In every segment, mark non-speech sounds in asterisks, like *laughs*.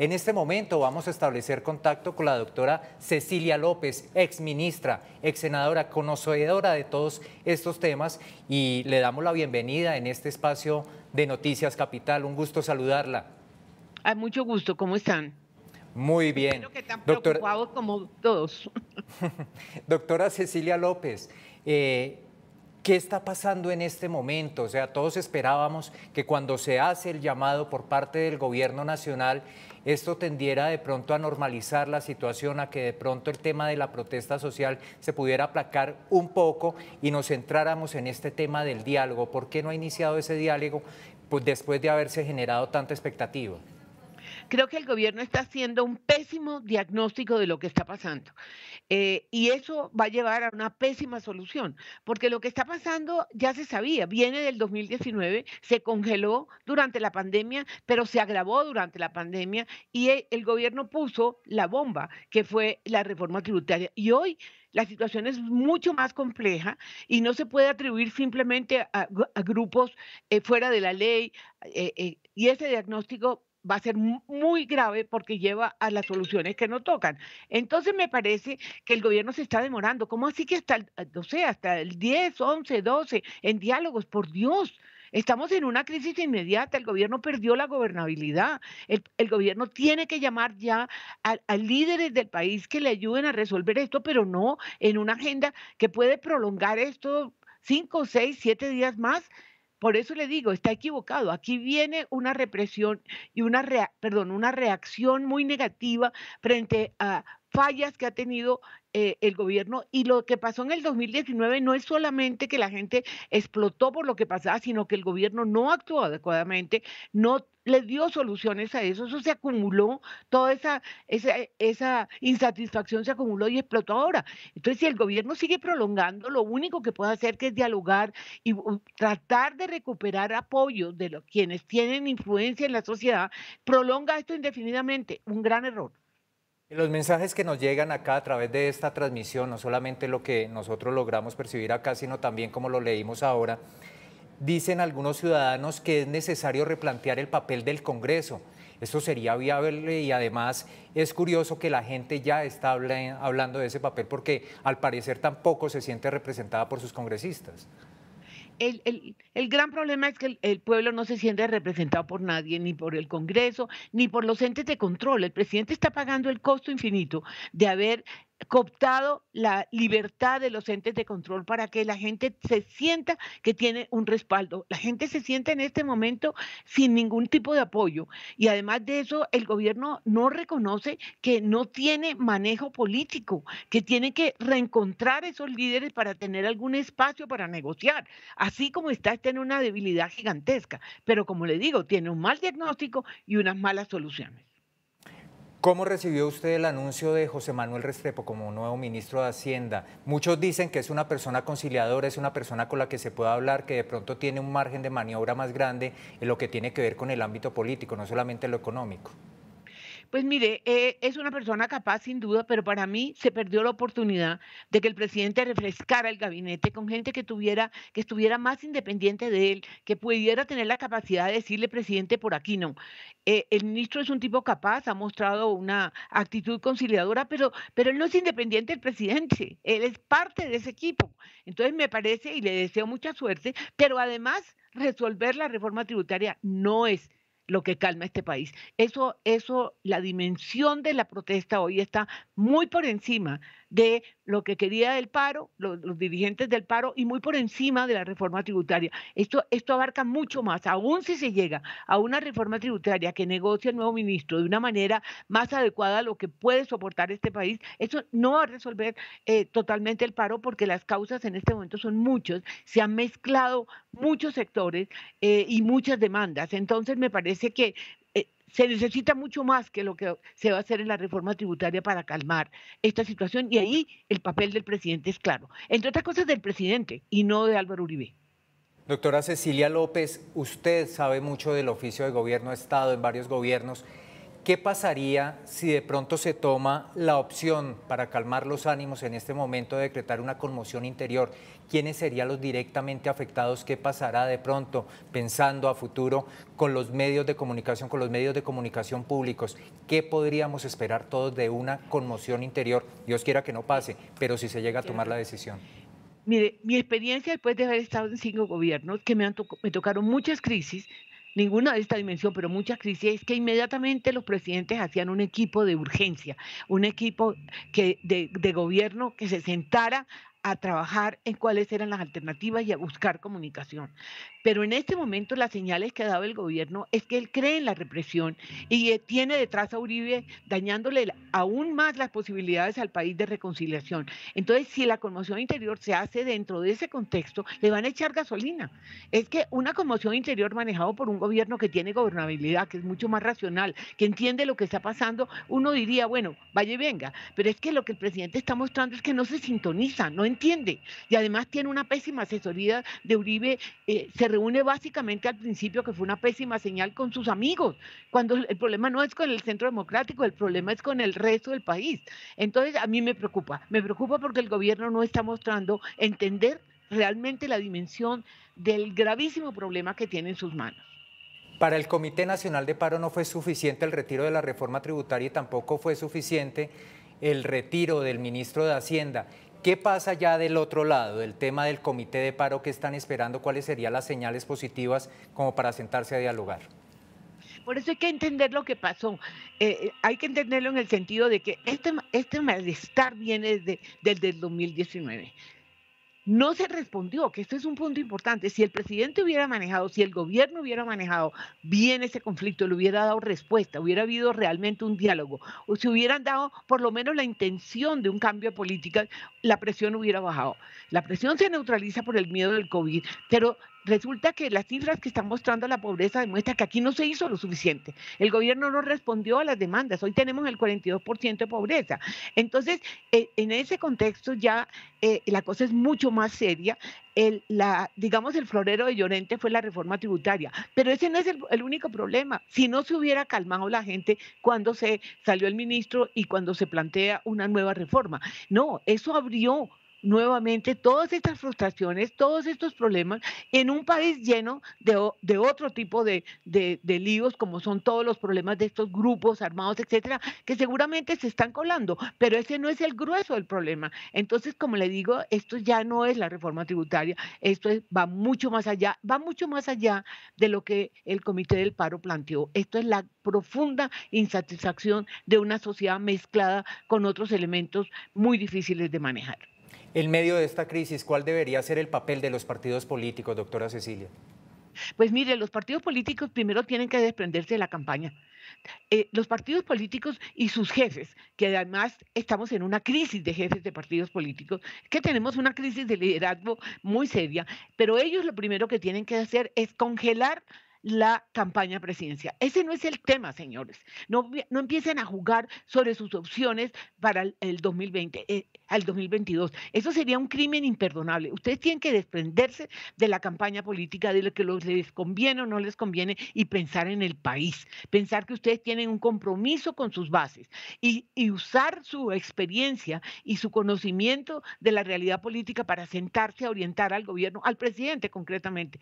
En este momento vamos a establecer contacto con la doctora Cecilia López, ex ministra, ex senadora, conocedora de todos estos temas y le damos la bienvenida en este espacio de Noticias Capital. Un gusto saludarla. Hay mucho gusto, ¿cómo están? Muy bien. Espero que están preocupados como todos. *laughs* Doctora Cecilia López, eh, ¿qué está pasando en este momento? O sea, todos esperábamos que cuando se hace el llamado por parte del gobierno nacional, esto tendiera de pronto a normalizar la situación, a que de pronto el tema de la protesta social se pudiera aplacar un poco y nos centráramos en este tema del diálogo. ¿Por qué no ha iniciado ese diálogo pues, después de haberse generado tanta expectativa? Creo que el gobierno está haciendo un pésimo diagnóstico de lo que está pasando. Eh, y eso va a llevar a una pésima solución, porque lo que está pasando ya se sabía, viene del 2019, se congeló durante la pandemia, pero se agravó durante la pandemia y el, el gobierno puso la bomba, que fue la reforma tributaria. Y hoy la situación es mucho más compleja y no se puede atribuir simplemente a, a grupos eh, fuera de la ley. Eh, y ese diagnóstico va a ser muy grave porque lleva a las soluciones que no tocan. Entonces me parece que el gobierno se está demorando. ¿Cómo así que hasta, el, no sé, hasta el 10, 11, 12 en diálogos? Por Dios. Estamos en una crisis inmediata, el gobierno perdió la gobernabilidad, el, el gobierno tiene que llamar ya a, a, líderes del país que le ayuden a resolver esto, pero no en una agenda que puede prolongar esto cinco, seis, siete días más por eso le digo, está equivocado. Aquí viene una represión y una, rea perdón, una reacción muy negativa frente a fallas que ha tenido eh, el gobierno y lo que pasó en el 2019 no es solamente que la gente explotó por lo que pasaba, sino que el gobierno no actuó adecuadamente, no le dio soluciones a eso, eso se acumuló, toda esa, esa, esa insatisfacción se acumuló y explotó ahora. Entonces, si el gobierno sigue prolongando, lo único que puede hacer que es dialogar y tratar de recuperar apoyo de los, quienes tienen influencia en la sociedad, prolonga esto indefinidamente, un gran error. Los mensajes que nos llegan acá a través de esta transmisión, no solamente lo que nosotros logramos percibir acá, sino también como lo leímos ahora, dicen algunos ciudadanos que es necesario replantear el papel del Congreso. Esto sería viable y además es curioso que la gente ya está hablando de ese papel porque al parecer tampoco se siente representada por sus congresistas el, el, el, gran problema es que el, el, pueblo no se siente representado por nadie, ni por el Congreso, ni por los entes de control. El presidente está pagando el costo infinito de haber cooptado la libertad de los entes de control para que la gente se sienta que tiene un respaldo. La gente se siente en este momento sin ningún tipo de apoyo y además de eso el gobierno no reconoce que no tiene manejo político, que tiene que reencontrar esos líderes para tener algún espacio para negociar. Así como está, está en una debilidad gigantesca, pero como le digo, tiene un mal diagnóstico y unas malas soluciones. ¿Cómo recibió usted el anuncio de José Manuel Restrepo como nuevo ministro de Hacienda? Muchos dicen que es una persona conciliadora, es una persona con la que se puede hablar, que de pronto tiene un margen de maniobra más grande en lo que tiene que ver con el ámbito político, no solamente lo económico. Pues mire, eh, es una persona capaz sin duda, pero para mí se perdió la oportunidad de que el presidente refrescara el gabinete con gente que tuviera, que estuviera más independiente de él, que pudiera tener la capacidad de decirle, presidente, por aquí no. Eh, el ministro es un tipo capaz, ha mostrado una actitud conciliadora, pero, pero él no es independiente del presidente, *laughs* él es parte de ese equipo. Entonces me parece, y le deseo mucha suerte, pero además resolver la reforma tributaria no es lo que calma este país. Eso, eso, la dimensión de la protesta hoy está muy por encima de lo que quería el paro, los, los, dirigentes del paro y muy por encima de la reforma tributaria. Esto, esto abarca mucho más, aún si se llega a una reforma tributaria que negocie el nuevo ministro de una manera más adecuada a lo que puede soportar este país, eso no va a resolver eh, totalmente el paro porque las causas en este momento son muchas, se han mezclado muchos sectores eh, y muchas demandas. Entonces me parece que se necesita mucho más que lo que se va a hacer en la reforma tributaria para calmar esta situación y ahí el papel del presidente es claro, entre otras cosas del presidente y no de Álvaro Uribe. Doctora Cecilia López, usted sabe mucho del oficio de gobierno, ha estado en varios gobiernos. ¿Qué pasaría si de pronto se toma la opción para calmar los ánimos en este momento de decretar una conmoción interior? ¿Quiénes serían los directamente afectados? ¿Qué pasará de pronto pensando a futuro con los medios de comunicación, con los medios de comunicación públicos? ¿Qué podríamos esperar todos de una conmoción interior? Dios quiera que no pase, pero si se llega a tomar la decisión. Mire, mi experiencia después de haber estado en cinco gobiernos, que me, han me tocaron muchas crisis, ninguna de esta dimensión, pero muchas crisis, es que inmediatamente los presidentes hacían un equipo de urgencia, un equipo que, de, de gobierno que se sentara a trabajar en cuáles eran las alternativas y a buscar comunicación. Pero en este momento las señales que ha dado el gobierno es que él cree en la represión y tiene detrás a Uribe dañándole aún más las posibilidades al país de reconciliación. Entonces, si la conmoción interior se hace dentro de ese contexto, le van a echar gasolina. Es que una conmoción interior manejado por un gobierno que tiene gobernabilidad, que es mucho más racional, que entiende lo que está pasando, uno diría, bueno, vaya y venga. Pero es que lo que el presidente está mostrando es que no se sintoniza, no entiende. Y además tiene una pésima asesoría de Uribe. Eh, se reúne básicamente al principio que fue una pésima señal con sus amigos, cuando el problema no es con el centro democrático, el problema es con el resto del país. Entonces a mí me preocupa, me preocupa porque el gobierno no está mostrando entender realmente la dimensión del gravísimo problema que tiene en sus manos. Para el Comité Nacional de Paro no fue suficiente el retiro de la reforma tributaria y tampoco fue suficiente el retiro del ministro de Hacienda. ¿Qué pasa ya del otro lado, del tema del comité de paro que están esperando? ¿Cuáles serían las señales positivas como para sentarse a dialogar? Por eso hay que entender lo que pasó. Eh, eh, hay que entenderlo en el sentido de que este, este malestar viene desde, desde el 2019 no se respondió, que esto es un punto importante. Si el presidente hubiera manejado, si el gobierno hubiera manejado bien ese conflicto, le hubiera dado respuesta, hubiera habido realmente un diálogo, o si hubieran dado por lo menos la intención de un cambio de política, la presión hubiera bajado. La presión se neutraliza por el miedo del COVID, pero resulta que las cifras que están mostrando la pobreza demuestran que aquí no se hizo lo suficiente. El gobierno no respondió a las demandas. Hoy tenemos el 42% de pobreza. Entonces, eh, en ese contexto ya eh, la cosa es mucho más seria. Digamos, el florero de Llorente fue la reforma tributaria, pero ese no es el único problema. Si no se hubiera calmado la gente cuando se salió el ministro y cuando se plantea una nueva reforma. No, eso abrió nuevamente todas estas frustraciones, todos estos problemas en un país lleno de, otro tipo de, de, líos, como son todos los problemas de estos grupos armados, etcétera, que seguramente se están colando, pero ese no es el grueso del problema. Entonces, como le digo, esto ya no es la reforma tributaria, esto va mucho más allá, va mucho más allá de lo que el Comité del Paro planteó. Esto es la profunda insatisfacción de una sociedad mezclada con otros elementos muy difíciles de manejar. En medio de esta crisis, ¿cuál debería ser el papel de los partidos políticos, doctora Cecilia? Pues mire, los partidos políticos primero tienen que desprenderse de la campaña. Eh, los partidos políticos y sus jefes, que además estamos en una crisis de jefes de partidos políticos, que tenemos una crisis de liderazgo muy seria, pero ellos lo primero que tienen que hacer es congelar la campaña presidencial. Ese no es el tema, señores. No, no empiecen a jugar sobre sus opciones para el, 2020, eh, al 2022. Eso sería un crimen imperdonable. Ustedes tienen que desprenderse de la campaña política, de lo que les conviene o no les conviene y pensar en el país. Pensar que ustedes tienen un compromiso con sus bases y, y usar su experiencia y su conocimiento de la realidad política para sentarse a orientar al gobierno, al presidente concretamente,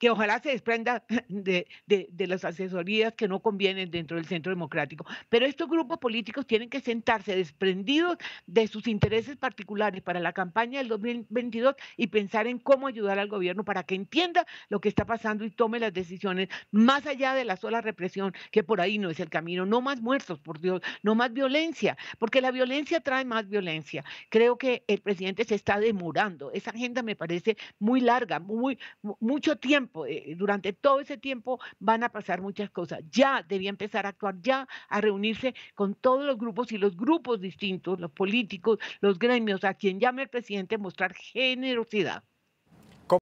que ojalá se desprenda *laughs* de, de, las asesorías que no convienen dentro del centro democrático. Pero estos grupos políticos tienen que sentarse desprendidos de sus intereses particulares para la campaña del 2022 y pensar en cómo ayudar al gobierno para que entienda lo que está pasando y tome las decisiones más allá de la sola represión, que por ahí no es el camino. No más muertos, por Dios, no más violencia, porque la violencia trae más violencia. Creo que el presidente se está demorando. Esa agenda me parece muy larga, muy mucho eh, durante todo ese tiempo van a pasar muchas cosas. Ya debía empezar a actuar, ya a reunirse con todos los grupos y los grupos distintos, los políticos, los gremios, a quien llame el presidente, mostrar generosidad.